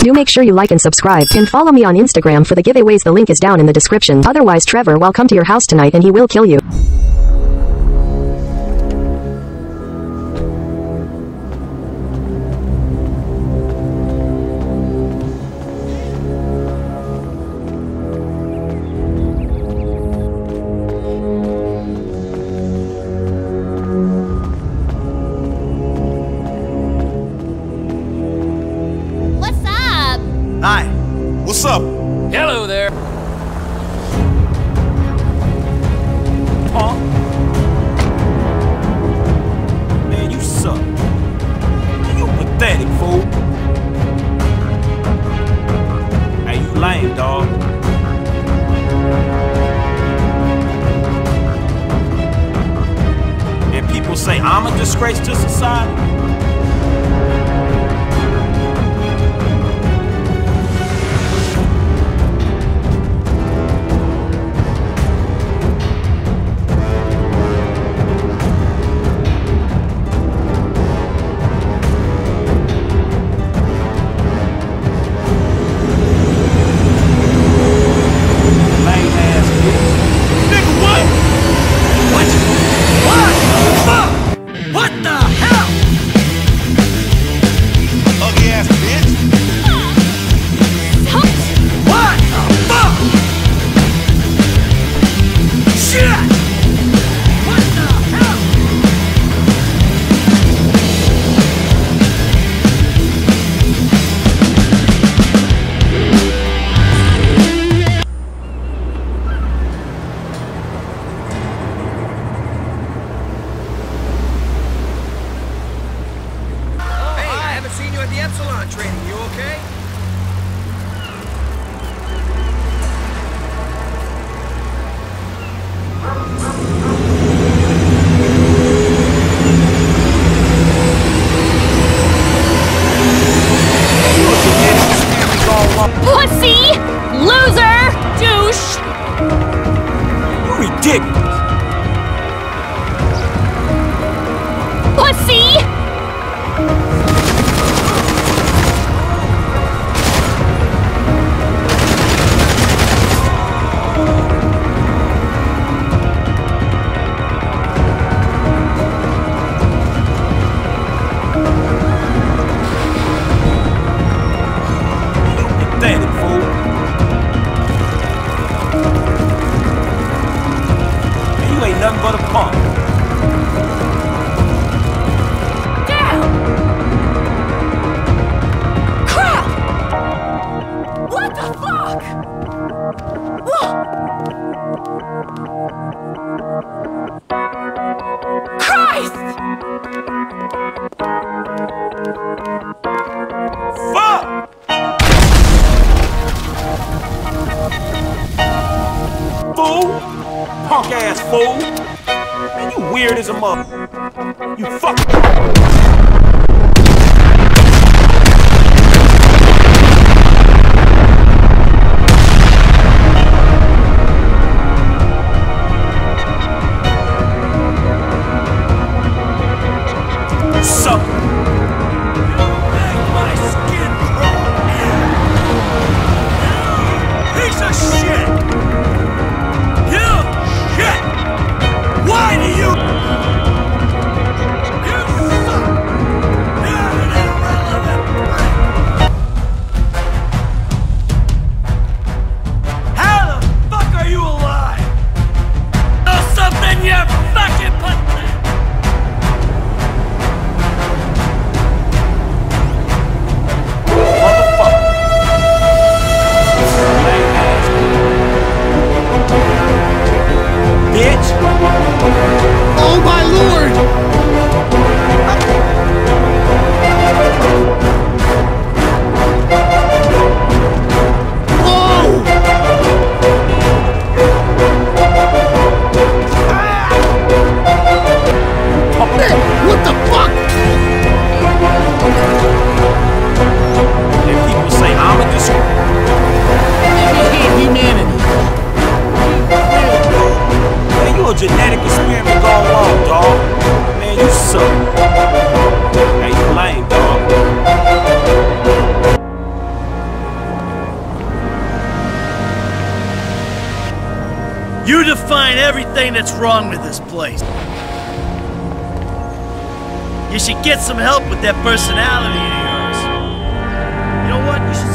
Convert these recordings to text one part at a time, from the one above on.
Do make sure you like and subscribe and follow me on Instagram for the giveaways the link is down in the description. Otherwise Trevor will come to your house tonight and he will kill you. punk ass fool. Man, you weird as a mother. You fucking. genetic experiment dog. Man, you suck. Now you lame, dog. You define everything that's wrong with this place. You should get some help with that personality of yours. You know what?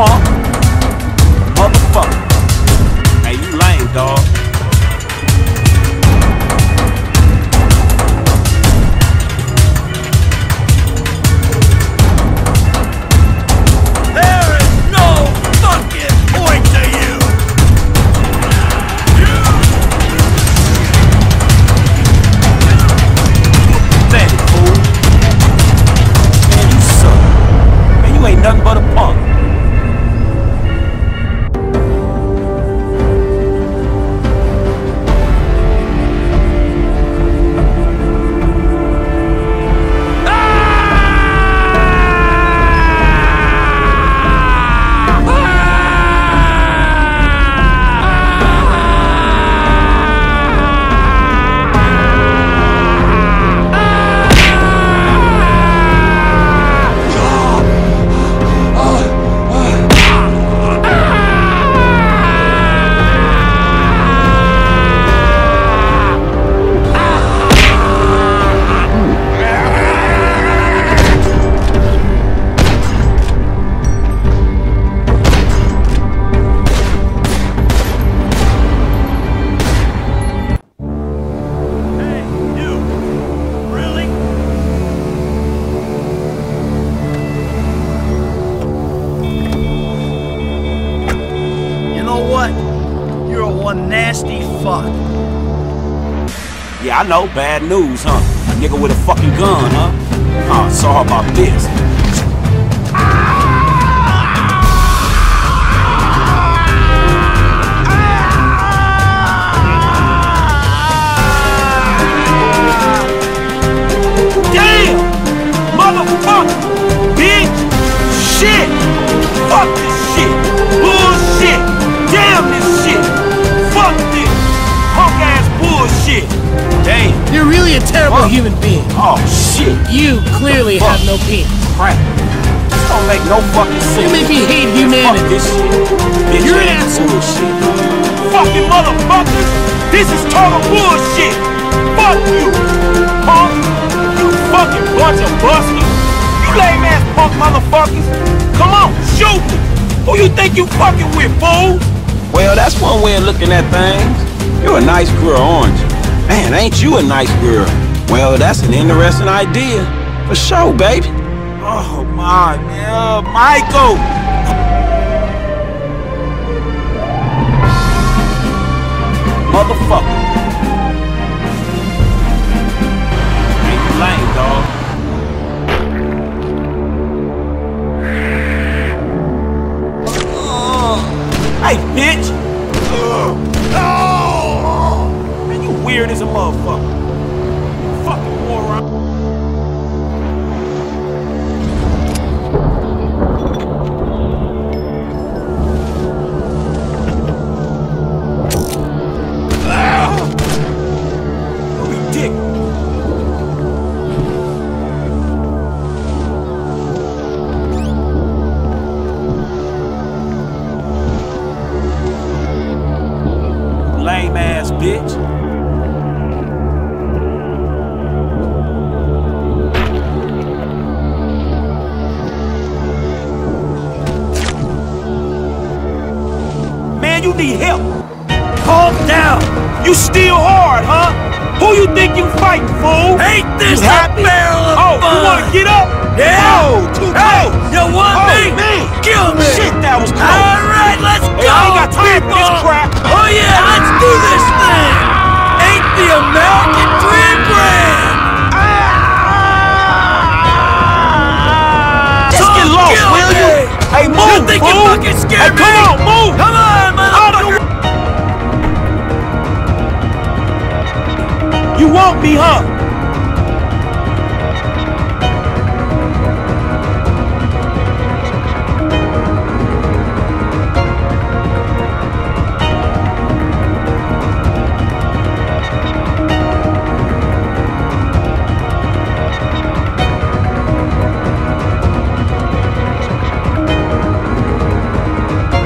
Punk. Motherfucker. Hey, you lame, dog. I know, bad news, huh? A nigga with a fucking gun, huh? Oh, sorry about this. Damn! Motherfucker! Bitch! Shit! Fuck this a terrible Fuck. human being. Oh shit! You clearly have no penis. Crap! This don't make no fucking sense. You make me hate Fuck humanity. this shit! Bitch You're an asshole. bullshit! Fucking motherfuckers! This is total bullshit! Fuck you! Punk! You fucking bunch of buskers! You lame ass punk motherfuckers! Come on, shoot me! Who you think you fucking with, fool? Well, that's one way of looking at things. You're a nice girl, aren't you? Man, ain't you a nice girl? Well, that's an interesting idea. For sure, baby. Oh, my, man. Michael! Motherfucker. Ain't you lame, dog. Oh. Hey, bitch! Weird as a motherfucker. Fucking moron. Need help. Calm down. You still hard, huh? Who you think you fighting, fool? Ain't this happy? barrel of Oh, fun? you wanna get up? Yeah. Oh, too Hey, close. you want oh, me? man. Kill me. Shit, that was close. All right, let's Hey, go, I ain't got time for this crap. Oh yeah, let's do this